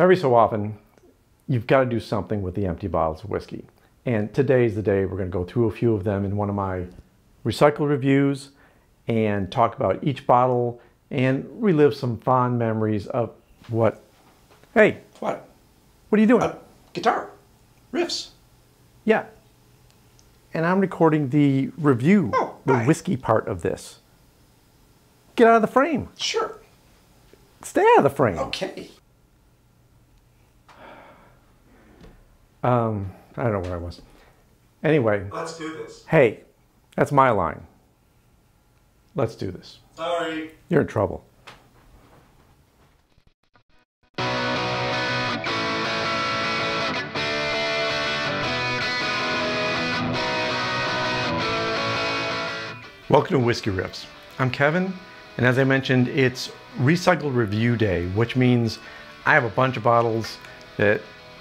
Every so often, you've got to do something with the empty bottles of whiskey. And today's the day we're going to go through a few of them in one of my recycle reviews and talk about each bottle and relive some fond memories of what. Hey, What? what are you doing? Uh, guitar. Riffs. yeah. And I'm recording the review, Oh, the hi. whiskey part of this. Get out of the frame. Sure. Stay out of the frame. Okay. Um, I don't know where I was. Anyway, Let's do this. hey, that's my line. Let's do this. Sorry. You're in trouble. Welcome to Whisky Riffs. I'm Kevin, and as I mentioned, it's Recycled Review Day, which means I have a bunch of bottles that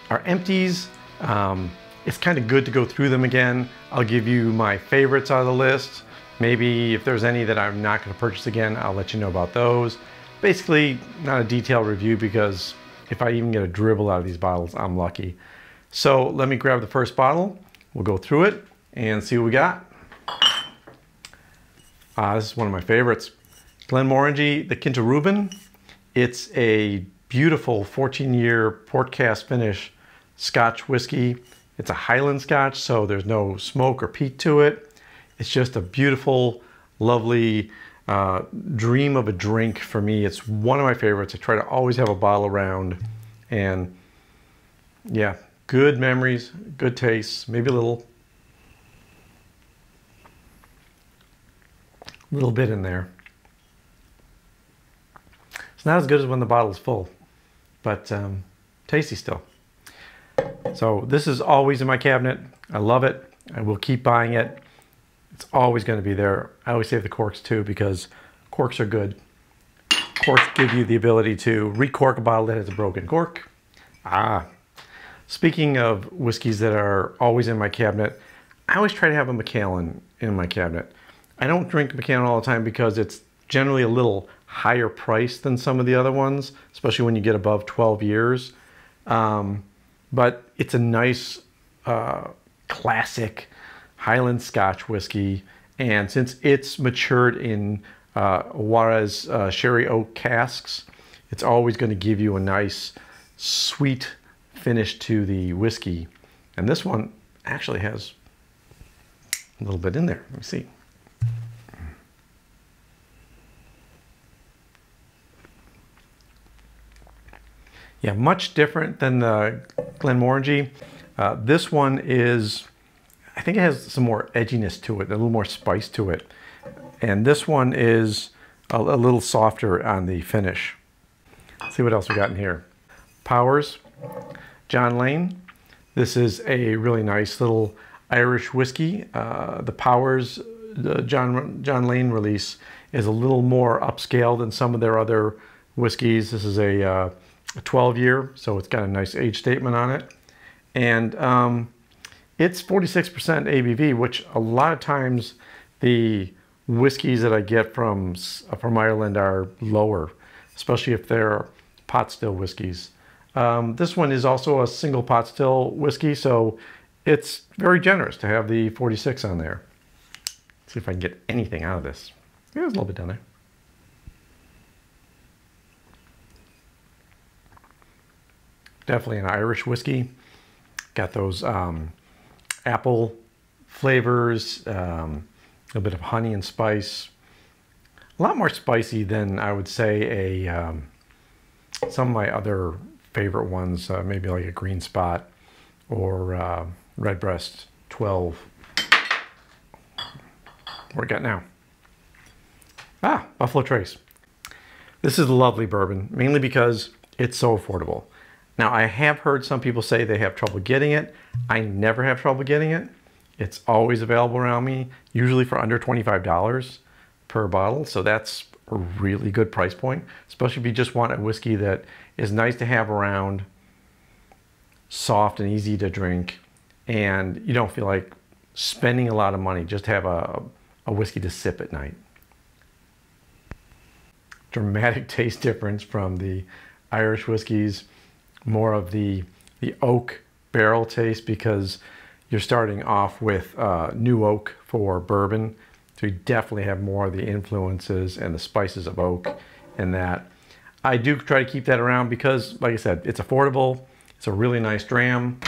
are empties. Um, it's kind of good to go through them again. I'll give you my favorites out of the list. Maybe if there's any that I'm not going to purchase again, I'll let you know about those. Basically, not a detailed review because if I even get a dribble out of these bottles, I'm lucky. So let me grab the first bottle. We'll go through it and see what we got. Uh, this is one of my favorites. Glenmorangie, the Ruban. It's a beautiful 14 year port cask finish Scotch whiskey. It's a Highland Scotch, so there's no smoke or peat to it. It's just a beautiful, lovely uh, dream of a drink for me. It's one of my favorites. I try to always have a bottle around and yeah, good memories, good taste, maybe a little little bit in there. It's not as good as when the bottle's full, but um, tasty still. So this is always in my cabinet. I love it. I will keep buying it. It's always going to be there. I always save the corks too because corks are good. Corks give you the ability to recork a bottle that has a broken cork. Ah, speaking of whiskeys that are always in my cabinet, I always try to have a Macallan in my cabinet. I don't drink Macallan all the time because it's generally a little higher price than some of the other ones, especially when you get above 12 years. Um, but it's a nice, uh, classic Highland Scotch whiskey. And since it's matured in uh, Jerez uh, sherry oak casks, it's always going to give you a nice, sweet finish to the whiskey. And this one actually has a little bit in there. Let me see. Yeah, much different than the Glenmorangie. Uh, this one is, I think it has some more edginess to it, a little more spice to it. And this one is a, a little softer on the finish. Let's see what else we got in here. Powers, John Lane. This is a really nice little Irish whiskey. Uh, the Powers, the John, John Lane release is a little more upscale than some of their other whiskeys. This is a, uh, a 12 year, so it's got a nice age statement on it. And um, it's 46% ABV, which a lot of times the whiskeys that I get from, from Ireland are lower, especially if they're pot still whiskeys. Um, this one is also a single pot still whiskey, so it's very generous to have the 46 on there. Let's see if I can get anything out of this. Yeah, there's a little bit down there. Definitely an Irish whiskey. Got those um, apple flavors, um, a little bit of honey and spice. A lot more spicy than I would say a um, some of my other favorite ones, uh, maybe like a Green Spot or uh, Redbreast 12. What we got now? Ah, Buffalo Trace. This is a lovely bourbon, mainly because it's so affordable. Now, I have heard some people say they have trouble getting it. I never have trouble getting it. It's always available around me, usually for under $25 per bottle. So that's a really good price point, especially if you just want a whiskey that is nice to have around, soft and easy to drink, and you don't feel like spending a lot of money. Just have a, a whiskey to sip at night. Dramatic taste difference from the Irish whiskeys. More of the the oak barrel taste because you're starting off with uh, new oak for bourbon. So you definitely have more of the influences and the spices of oak in that. I do try to keep that around because, like I said, it's affordable. It's a really nice dram.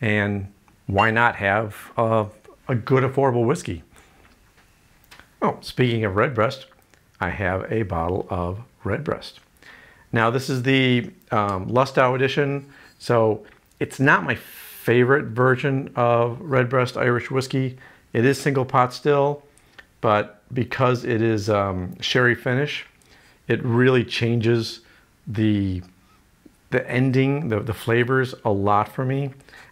And why not have a, a good affordable whiskey? Oh, speaking of Redbreast, I have a bottle of Redbreast. Now this is the um, Lustau edition, so it's not my favorite version of Redbreast Irish whiskey. It is single pot still, but because it is um, sherry finish, it really changes the the ending, the, the flavors a lot for me.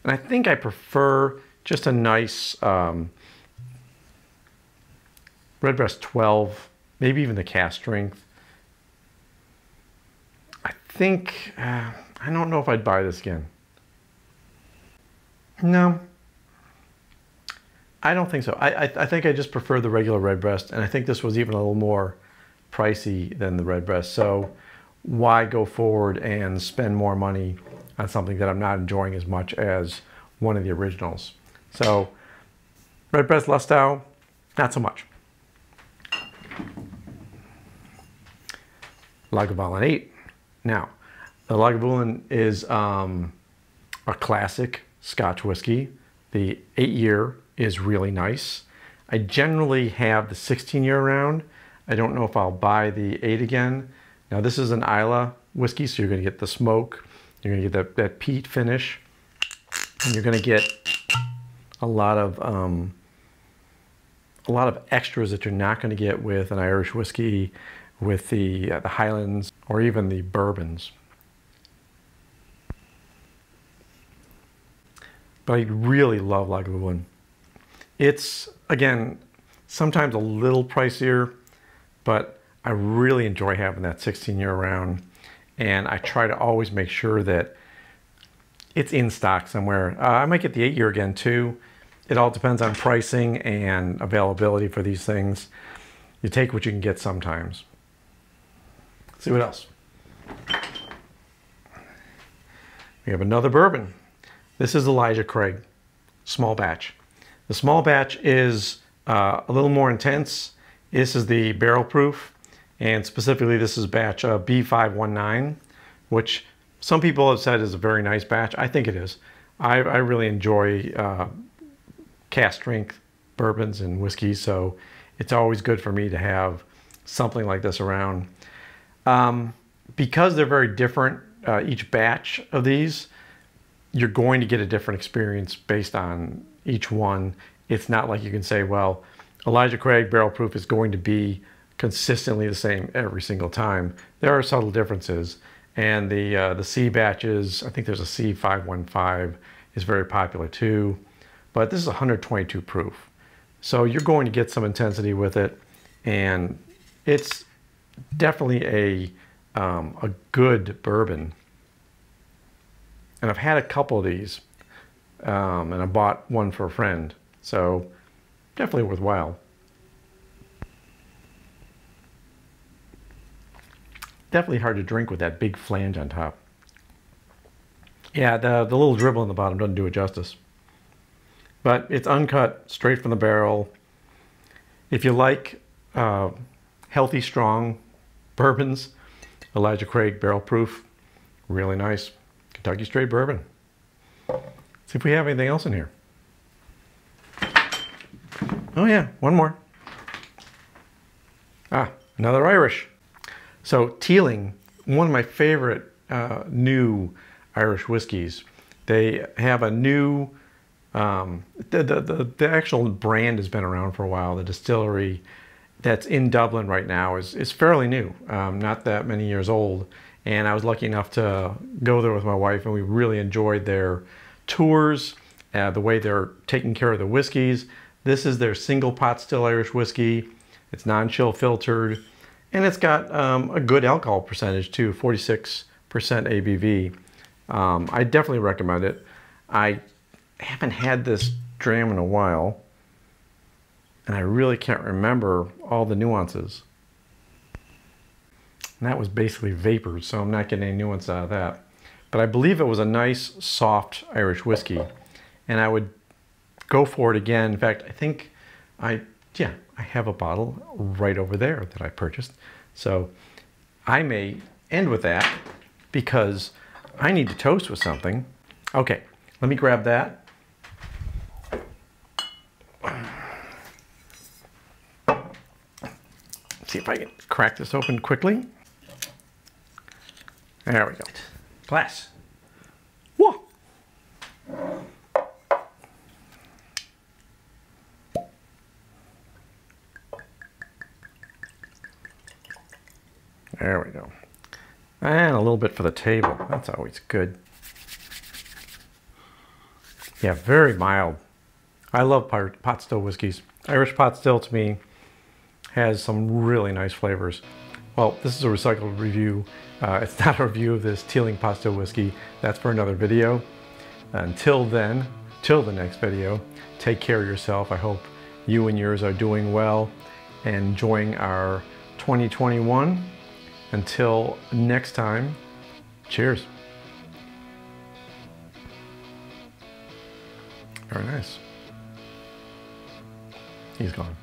And I think I prefer just a nice um, Redbreast 12, maybe even the cask strength. I think, uh, I don't know if I'd buy this again. No, I don't think so. I, I, I, think I just prefer the regular Redbreast, and I think this was even a little more pricey than the Redbreast. So why go forward and spend more money on something that I'm not enjoying as much as one of the originals? So Redbreast Lustau, not so much. Lagavulin 8. Now, the Lagavulin is um, a classic Scotch whiskey. The eight year is really nice. I generally have the 16 year round. I don't know if I'll buy the eight again. Now this is an Islay whiskey, so you're gonna get the smoke, you're gonna get that, that peat finish, and you're gonna get a lot of um, a lot of extras that you're not gonna get with an Irish whiskey, with the, uh, the Highlands, or even the bourbons. but I really love Lagavulin. It's, again, sometimes a little pricier, but I really enjoy having that 16 year round. And I try to always make sure that it's in stock somewhere. Uh, I might get the eight year again too. It all depends on pricing and availability for these things. You take what you can get sometimes. Let's see what else. We have another bourbon. This is Elijah Craig, small batch. The small batch is uh, a little more intense. This is the barrel proof, and specifically this is batch uh, B519, which some people have said is a very nice batch. I think it is. I, I really enjoy uh, cask strength bourbons and whiskeys, so it's always good for me to have something like this around. Um, because they're very different, uh, each batch of these, you're going to get a different experience based on each one. It's not like you can say, well, Elijah Craig barrel proof is going to be consistently the same every single time. There are subtle differences. And the uh, the C batches, I think there's a C515 is very popular too, but this is 122 proof. So you're going to get some intensity with it, and it's definitely a um, a good bourbon and I've had a couple of these, um, and I bought one for a friend. So definitely worthwhile. Definitely hard to drink with that big flange on top. Yeah, the, the little dribble in the bottom doesn't do it justice. But it's uncut, straight from the barrel. If you like uh, healthy, strong bourbons, Elijah Craig barrel proof, really nice. Kentucky Straight Bourbon. See if we have anything else in here. Oh yeah, one more. Ah, another Irish. So Teeling, one of my favorite uh, new Irish whiskeys. They have a new, um, the, the, the, the, actual brand has been around for a while. The distillery that's in Dublin right now is, is fairly new, um, not that many years old and I was lucky enough to go there with my wife, and we really enjoyed their tours, uh, the way they're taking care of the whiskeys. This is their single pot still Irish whiskey. It's non-chill filtered, and it's got um, a good alcohol percentage too, 46% ABV. Um, I definitely recommend it. I haven't had this dram in a while, and I really can't remember all the nuances. And that was basically vapors, so I'm not getting any nuance out of that. but I believe it was a nice, soft Irish whiskey. And I would go for it again. In fact, I think I, yeah, I have a bottle right over there that I purchased. So I may end with that because I need to toast with something. Okay, let me grab that. See if I can crack this open quickly. There we go. Glass. Whoa. There we go. And a little bit for the table. That's always good. Yeah, very mild. I love pot still whiskeys. Irish pot still to me has some really nice flavors. Well, this is a recycled review. Uh, it's not a review of this Teeling still whiskey. That's for another video. Until then, till the next video, take care of yourself. I hope you and yours are doing well and enjoying our 2021. Until next time, cheers. Very nice. He's gone.